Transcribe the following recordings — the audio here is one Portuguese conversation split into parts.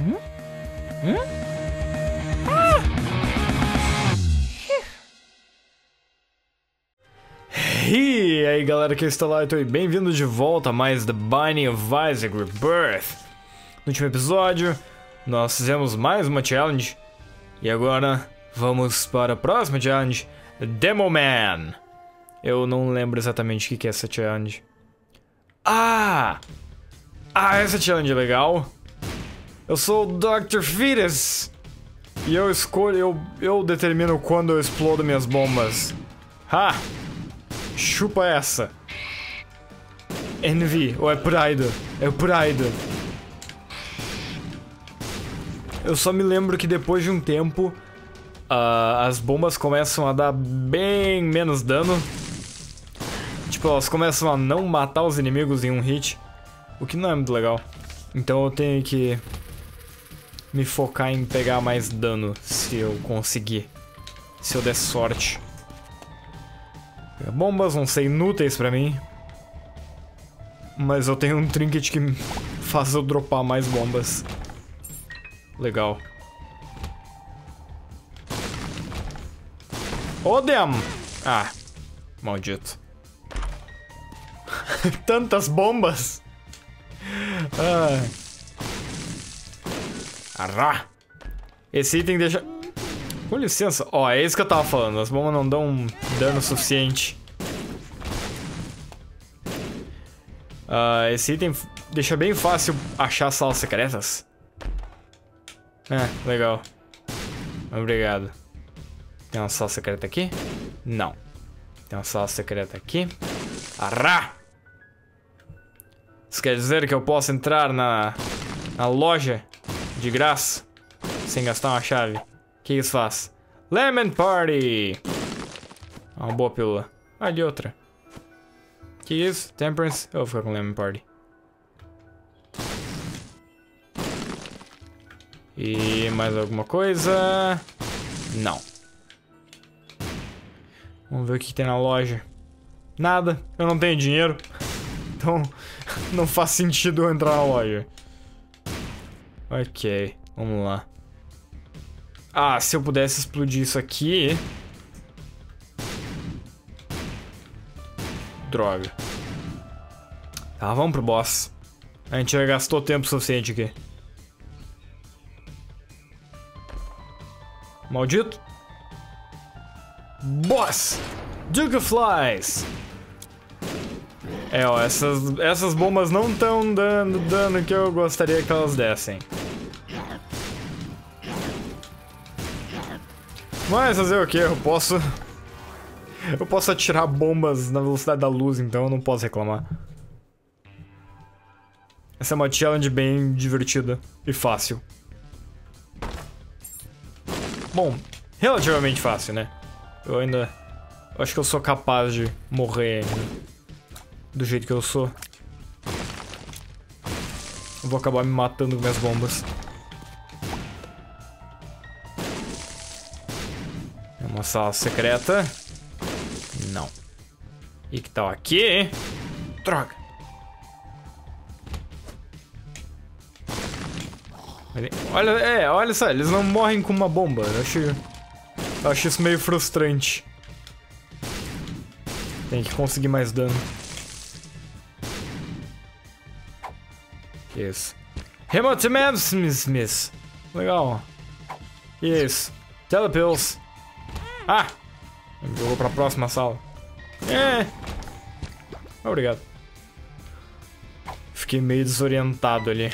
Hum? Hum? Ah! E aí galera que está lá, e bem-vindo de volta a mais The Binding of Isaac Rebirth. No último episódio, nós fizemos mais uma challenge. E agora, vamos para a próxima challenge, Demo Man. Eu não lembro exatamente o que é essa challenge. Ah! Ah, essa challenge é legal. Eu sou o Dr. Fetus. E eu escolho, eu, eu determino quando eu explodo minhas bombas. Ha! Chupa essa. Envy, ou é Pride? É Pride. Eu só me lembro que depois de um tempo, uh, as bombas começam a dar bem menos dano. Tipo, elas começam a não matar os inimigos em um hit. O que não é muito legal. Então eu tenho que me focar em pegar mais dano se eu conseguir. Se eu der sorte. Bombas vão ser inúteis pra mim. Mas eu tenho um trinket que faz eu dropar mais bombas. Legal. Oh! Ah, maldito. Tantas bombas! Ah. Arrá! Esse item deixa... Com licença. Ó, é isso que eu tava falando. As bombas não dão dano suficiente. Uh, esse item deixa bem fácil achar salas secretas. É, legal. Obrigado. Tem uma sala secreta aqui? Não. Tem uma sala secreta aqui. Arrá! Isso quer dizer que eu posso entrar na, na loja de graça sem gastar uma chave. O que isso faz? Lemon Party! Uma boa pílula. Ah, de outra. Que isso? Temperance? Eu vou ficar com Lemon Party. E mais alguma coisa? Não. Vamos ver o que tem na loja. Nada. Eu não tenho dinheiro. Então, não faz sentido eu entrar na loja. Ok, vamos lá. Ah, se eu pudesse explodir isso aqui... Droga. Tá, vamos pro boss. A gente já gastou tempo suficiente aqui. Maldito. Boss! Duke of Flies! É, ó, essas, essas bombas não estão dando dano que eu gostaria que elas dessem. Mas fazer o que? Eu posso... Eu posso atirar bombas na velocidade da luz, então eu não posso reclamar. Essa é uma challenge bem divertida e fácil. Bom, relativamente fácil, né? Eu ainda... Eu acho que eu sou capaz de morrer do jeito que eu sou. Eu vou acabar me matando com minhas bombas. Uma sala secreta. Não. E que tal aqui? Droga. Olha, é, olha só, eles não morrem com uma bomba. Eu acho, eu acho isso meio frustrante. Tem que conseguir mais dano. Isso. Remote Smith. Legal. Isso. Telepills. Ah! Me jogou pra próxima sala. É. Obrigado. Fiquei meio desorientado ali.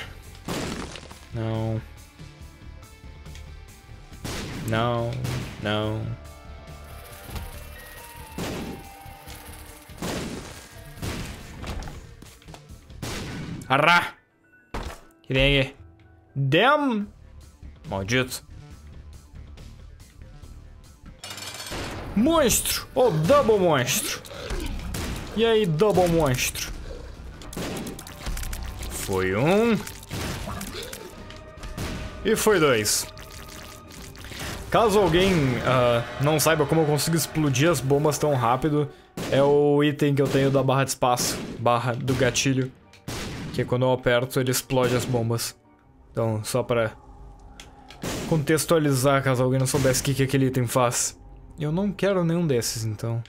Não. Não. Não. Arra! Que vem aqui. Damn! Maldito. Monstro! Oh, double monstro! E aí, double monstro? Foi um. E foi dois. Caso alguém uh, não saiba como eu consigo explodir as bombas tão rápido, é o item que eu tenho da barra de espaço, barra do gatilho. Que quando eu aperto, ele explode as bombas. Então, só para contextualizar, caso alguém não soubesse o que, que aquele item faz. Eu não quero nenhum desses, então...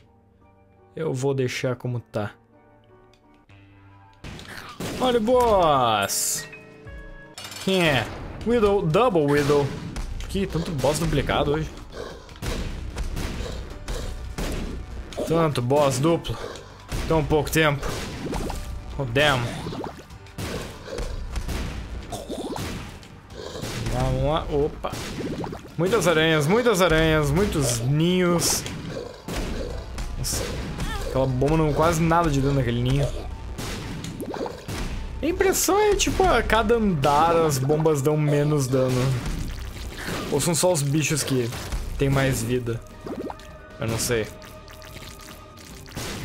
Eu vou deixar como tá. Olha, boss! Quem é? Widow, Double Widow. Que tanto boss duplicado hoje. Tanto boss duplo. Tão pouco tempo. Oh, damn. Vamos lá. Opa. Muitas aranhas, muitas aranhas, muitos ninhos. Nossa. Aquela bomba não quase nada de dano naquele ninho. A impressão é, tipo, a cada andar as bombas dão menos dano. Ou são só os bichos que têm mais vida. Eu não sei.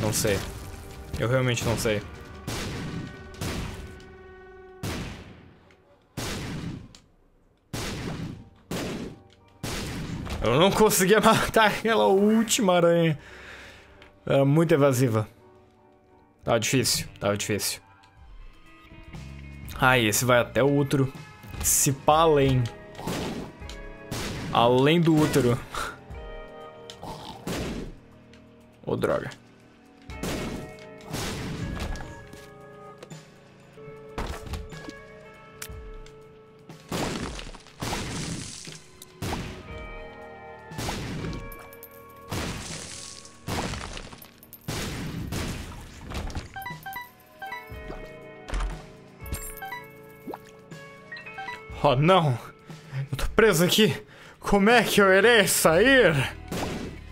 Não sei. Eu realmente não sei. Eu não conseguia matar aquela última aranha. Era muito evasiva. Tava difícil, tava difícil. Ah, esse vai até o útero. Se pá além. Além do útero. Ô, oh, droga. Não! Eu tô preso aqui! Como é que eu irei sair?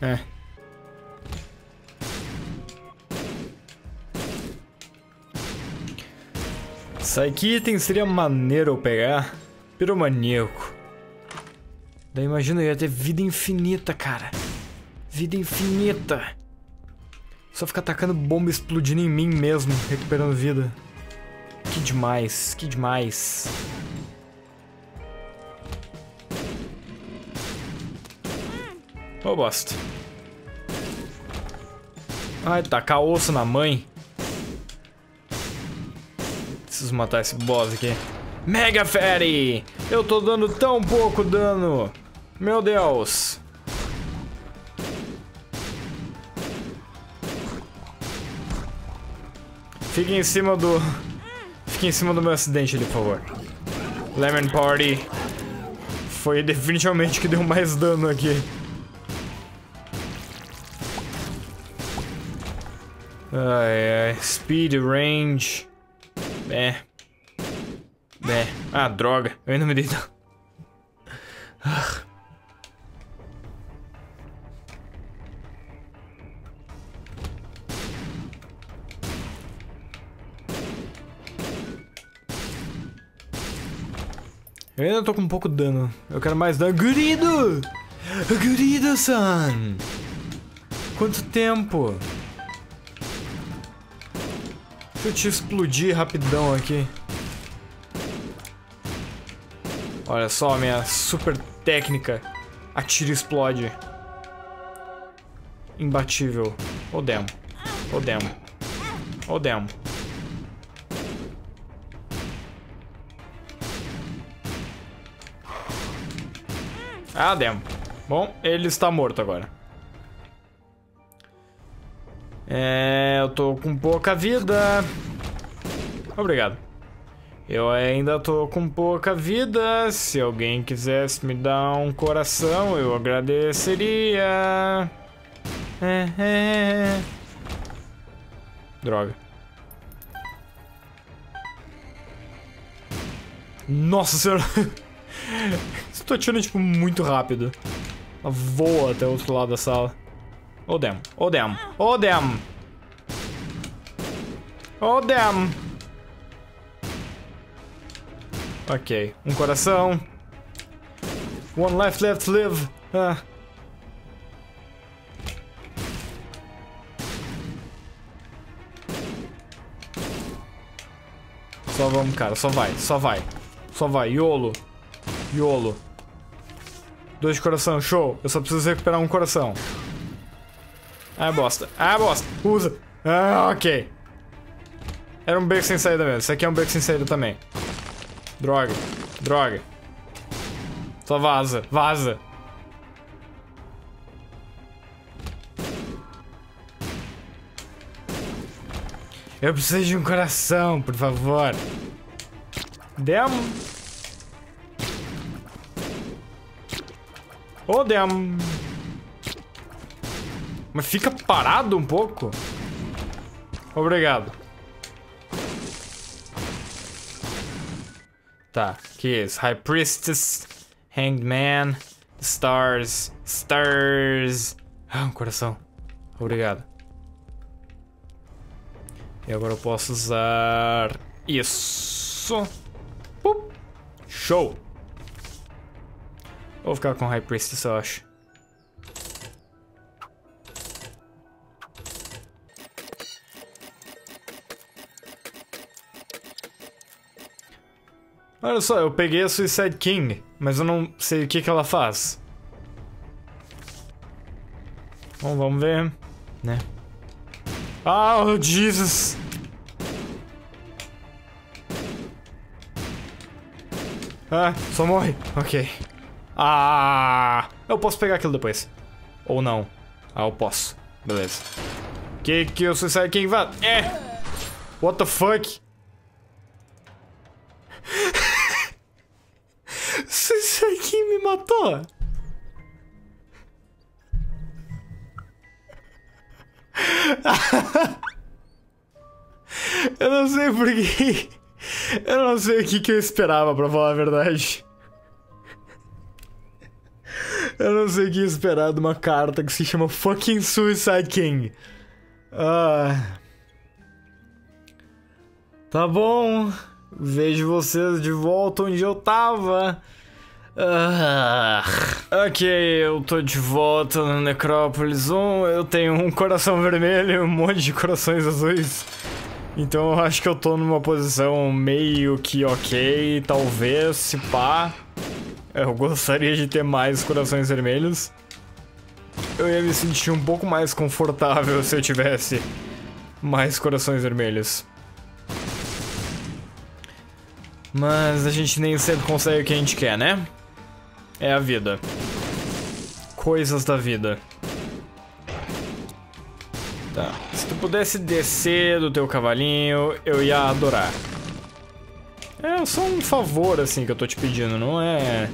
É. Psyche item seria maneiro eu pegar. Piromaníaco. Daí imagina, eu ia ter vida infinita, cara. Vida infinita. Só ficar atacando bomba explodindo em mim mesmo, recuperando vida. Que demais, que demais. Ô, bosta. Ai, tacar osso na mãe. Preciso matar esse boss aqui. Mega Fairy! Eu tô dando tão pouco dano. Meu Deus. Fique em cima do... Fique em cima do meu acidente ali, por favor. Lemon Party. Foi definitivamente que deu mais dano aqui. Ai, ai. Speed, range. É. É. Ah, droga. Eu ainda me dei... Ah. Eu ainda tô com um pouco de dano. Eu quero mais dano. Gurido! Gurido-san! Quanto tempo? Deixa eu te explodir rapidão aqui. Olha só a minha super técnica. Atira e explode. Imbatível. Oh, demo. Oh, demo. Oh, demo. Ah, demo. Bom, ele está morto agora. É, eu tô com pouca vida. Obrigado. Eu ainda tô com pouca vida. Se alguém quisesse me dar um coração, eu agradeceria. É, é. é. Droga. Nossa senhora. Estou atirando, tipo, muito rápido. Voa até o outro lado da sala. Oh damn. Oh damn. Oh damn. Oh damn. Ok. Um coração. One life left to live. Ah. Só vamos, cara. Só vai. Só vai. Só vai. YOLO. YOLO. Dois coração. Show. Eu só preciso recuperar um coração. Ah, bosta. Ah, bosta. Usa. Ah, ok. Era um beco sem saída mesmo. Esse aqui é um beco sem saída também. Droga. Droga. Só vaza, vaza. Eu preciso de um coração, por favor. Demo. Ô, oh, Demo. Mas fica parado um pouco. Obrigado. Tá, que é isso? High Priestess, Hanged Man, Stars, Stars. Ah, um coração. Obrigado. E agora eu posso usar isso. Show. Vou ficar com High Priestess, eu acho. Olha só, eu peguei a Suicide King, mas eu não sei o que, que ela faz. Bom, vamos ver, né? Ah, oh, Jesus! Ah, só morre. Ok. Ah! Eu posso pegar aquilo depois. Ou não. Ah, eu posso. Beleza. Que que o Suicide King vai? É! What the fuck? eu não sei porquê. Eu não sei o que, que eu esperava, pra falar a verdade. Eu não sei o que esperar de uma carta que se chama fucking Suicide King. Ah. Tá bom. Vejo vocês de volta onde eu tava. Ah, ok, eu tô de volta no Necrópolis 1. Eu tenho um coração vermelho e um monte de corações azuis. Então eu acho que eu tô numa posição meio que ok, talvez, se pá. Eu gostaria de ter mais corações vermelhos. Eu ia me sentir um pouco mais confortável se eu tivesse mais corações vermelhos. Mas a gente nem sempre consegue o que a gente quer, né? É a vida. Coisas da vida. Tá. Se tu pudesse descer do teu cavalinho, eu ia adorar. É só um favor, assim, que eu tô te pedindo, não é...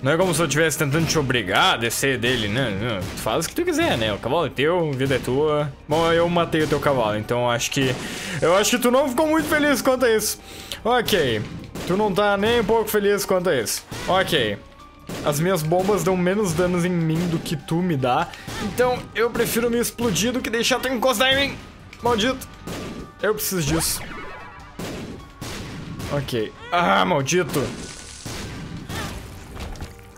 Não é como se eu estivesse tentando te obrigar a descer dele, né? Tu faz o que tu quiser, né? O cavalo é teu, a vida é tua. Bom, eu matei o teu cavalo, então acho que... Eu acho que tu não ficou muito feliz quanto a isso. Ok. Tu não tá nem um pouco feliz quanto a isso. Ok. As minhas bombas dão menos danos em mim do que tu me dá. Então eu prefiro me explodir do que deixar tu encostar em mim. Maldito. Eu preciso disso. Ok. Ah, maldito.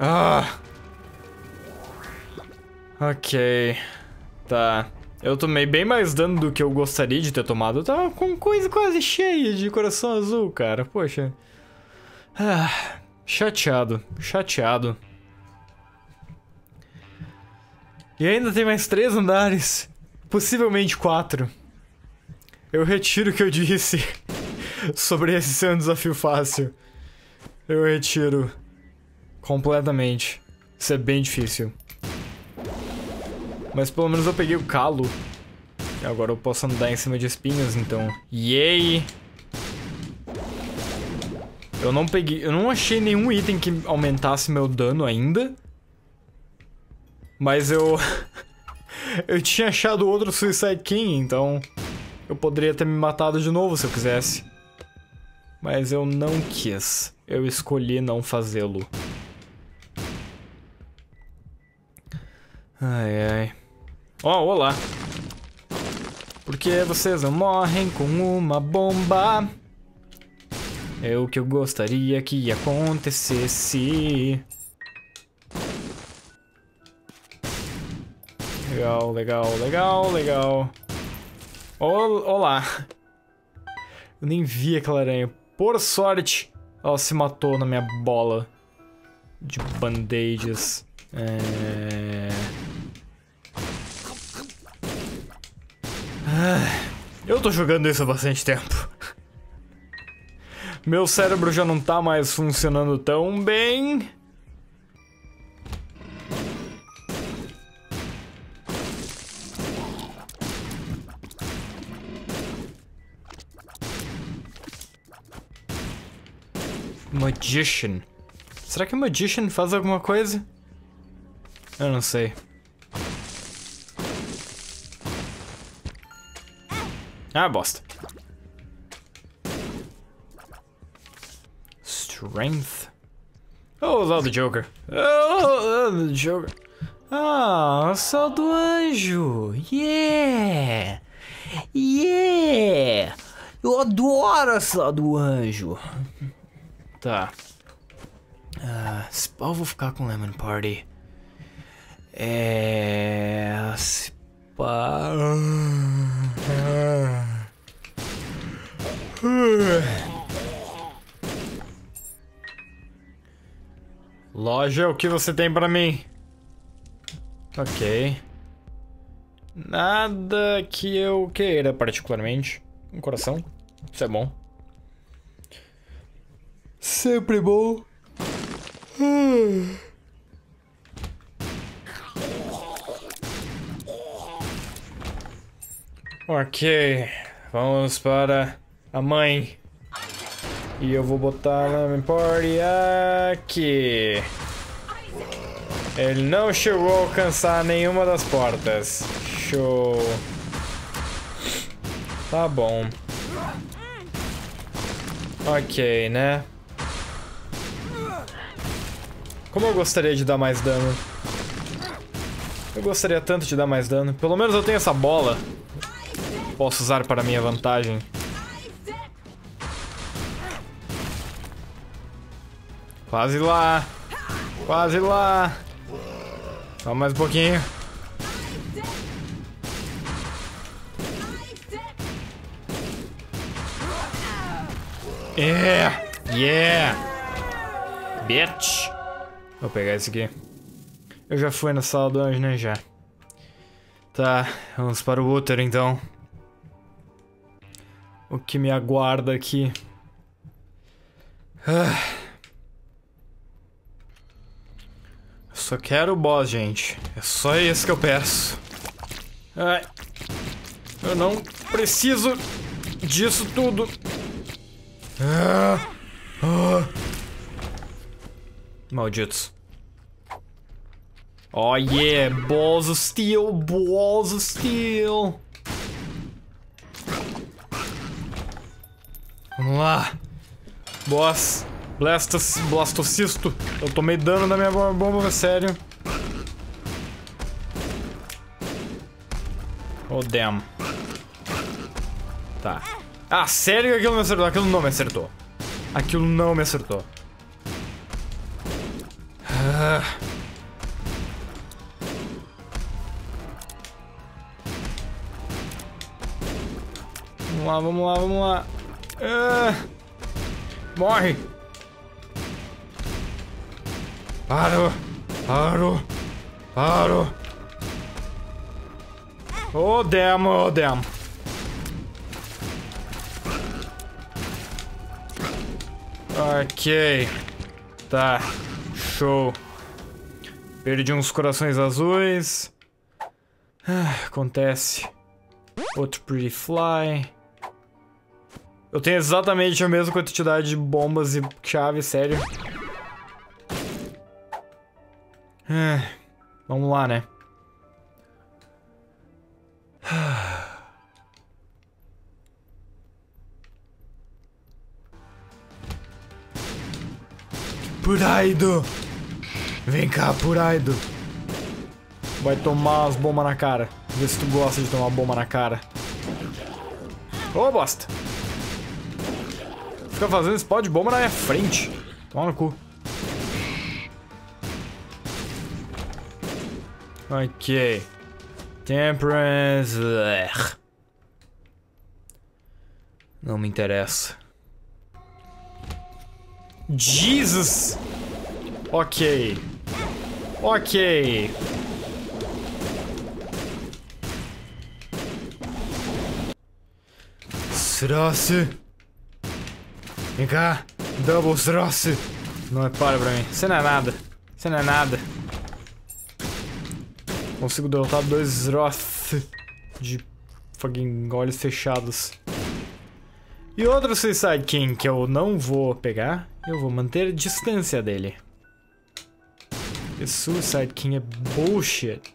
Ah. Ok. Tá. Eu tomei bem mais dano do que eu gostaria de ter tomado. Eu tava com coisa quase cheia de coração azul, cara. Poxa. Ah. Chateado, chateado. E ainda tem mais três andares. Possivelmente quatro. Eu retiro o que eu disse sobre esse ser um desafio fácil. Eu retiro. Completamente. Isso é bem difícil. Mas pelo menos eu peguei o calo. E agora eu posso andar em cima de espinhos, então. Yay! Eu não peguei... Eu não achei nenhum item que aumentasse meu dano ainda. Mas eu... eu tinha achado outro Suicide King, então... Eu poderia ter me matado de novo se eu quisesse. Mas eu não quis. Eu escolhi não fazê-lo. Ai, ai. Oh, olá. Por que vocês não morrem com uma bomba? É o que eu gostaria que acontecesse. Legal, legal, legal, legal. Olá. Eu nem vi aquela aranha. Por sorte, ela se matou na minha bola de band-aids. É... Ah, eu tô jogando isso há bastante tempo. Meu cérebro já não tá mais funcionando tão bem. Magician. Será que Magician faz alguma coisa? Eu não sei. Ah, bosta. Strength. Oh, o do Joker. Oh, do Joker. Ah, só do anjo. Yeah! Yeah! Eu adoro a só do anjo. Tá. Ah, spa eu vou ficar com Lemon Party. É. Spa. Loja, o que você tem pra mim? Ok. Nada que eu queira particularmente. Um coração. Isso é bom. Sempre bom. Ok. Vamos para a mãe. E eu vou botar Lemon Party aqui. Ele não chegou a alcançar nenhuma das portas. Show. Tá bom. Ok, né? Como eu gostaria de dar mais dano. Eu gostaria tanto de dar mais dano. Pelo menos eu tenho essa bola. Posso usar para minha vantagem. Quase lá. Quase lá. Só mais um pouquinho. Yeah! Yeah! Bitch! Vou pegar esse aqui. Eu já fui na sala do anjo, né? Já. Tá, vamos para o útero então. O que me aguarda aqui. Ah. Só quero o boss, gente. É só isso que eu peço. Ai. Eu não preciso disso tudo. Ah. Ah. Malditos. Oh yeah, balls of steel, balls of steel. Vamos lá. Boss. Blastos, blastocisto. Eu tomei dano na minha bomba, sério. Oh, damn. Tá. Ah, sério que aquilo me acertou? Aquilo não me acertou. Aquilo não me acertou. Ah. Vamos lá, vamos lá, vamos lá. Ah. Morre! Parou! Parou! Parou! Oh, damn, oh, damn. Ok. Tá. Show. Perdi uns corações azuis. Ah, acontece. Outro Pretty Fly. Eu tenho exatamente a mesma quantidade de bombas e chaves, sério. É, vamos lá, né? Puraido! Vem cá, Puraido! Vai tomar as bombas na cara. Vê se tu gosta de tomar bomba na cara. Ô, oh, bosta! Fica fazendo spawn de bomba na minha frente. Toma no cu. Ok. Temperance. Não me interessa. Jesus! Ok. Ok. Será-se? Vem cá. Double thrust. Não, para pra mim. Você não é nada. Você não é nada. Consigo derrotar dois Roth de fucking olhos fechados. E outro Suicide King que eu não vou pegar, eu vou manter distância dele. Esse Suicide King é bullshit.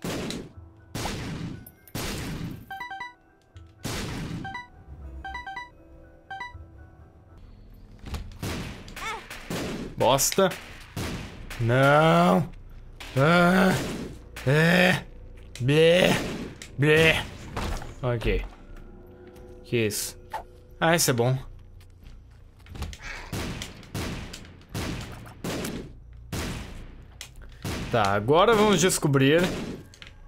Bosta. Não. Ah. É. Blé. Blé. Ok. Que isso? Ah, esse é bom. Tá, agora vamos descobrir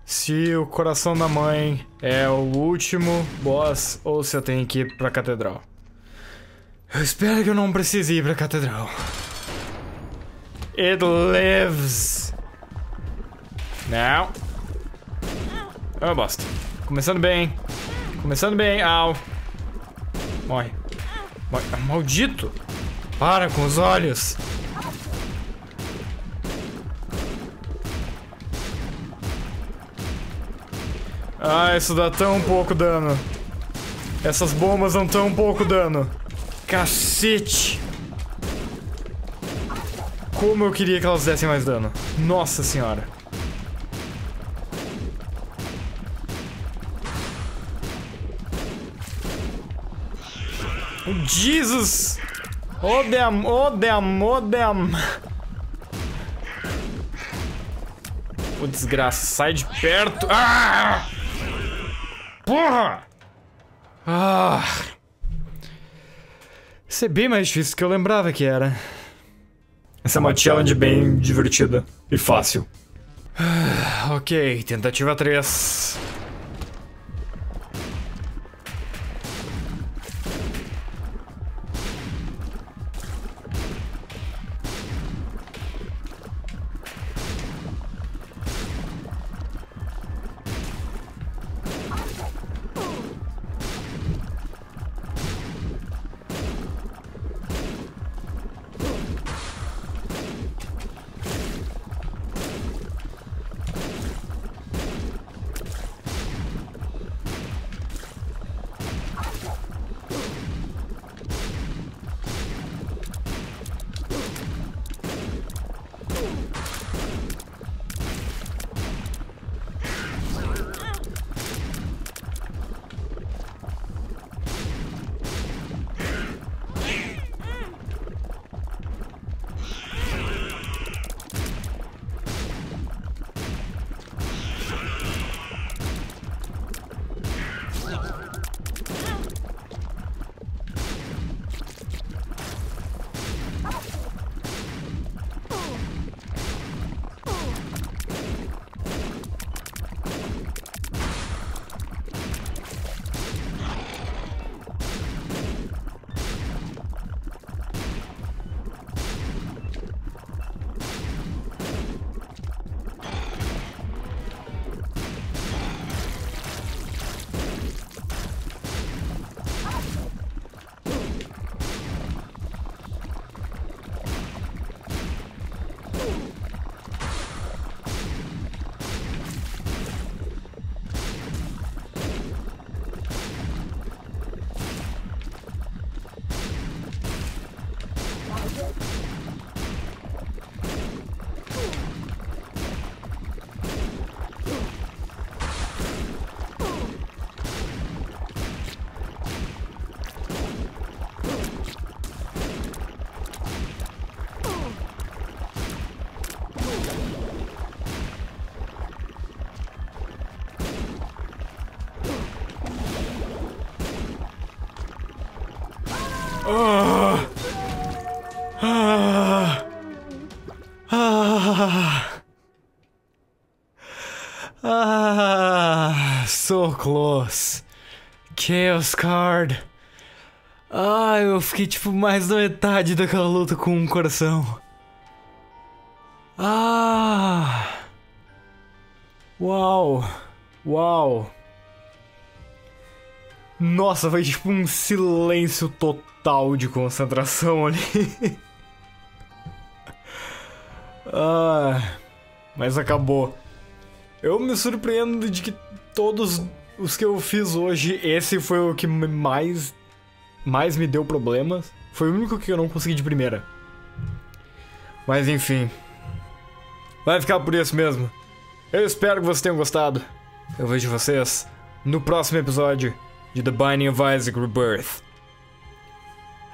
se o coração da mãe é o último boss ou se eu tenho que ir pra catedral. Eu espero que eu não precise ir pra catedral. It lives. Não. Oh, bosta. Começando bem. Começando bem. Au. Morre. Morre. Ah, maldito. Para com os olhos. Ah, isso dá tão pouco dano. Essas bombas dão tão pouco dano. Cacete. Como eu queria que elas dessem mais dano. Nossa senhora. Jesus! Oh damn, oh damn, oh damn. O desgraça, sai de perto. Ah! Porra! Ah! Isso é bem mais difícil do que eu lembrava que era. Essa é uma challenge bem divertida e fácil. Ah, ok, tentativa 3. Card. Ah, eu fiquei tipo mais da metade daquela luta com um coração. Ah. Uau. Uau. Nossa, foi tipo um silêncio total de concentração ali. ah, mas acabou. Eu me surpreendo de que todos os que eu fiz hoje, esse foi o que mais mais me deu problemas. Foi o único que eu não consegui de primeira. Mas enfim. Vai ficar por isso mesmo. Eu espero que vocês tenham gostado. Eu vejo vocês no próximo episódio de The Binding of Isaac Rebirth.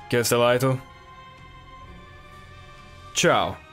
Que é Tchau.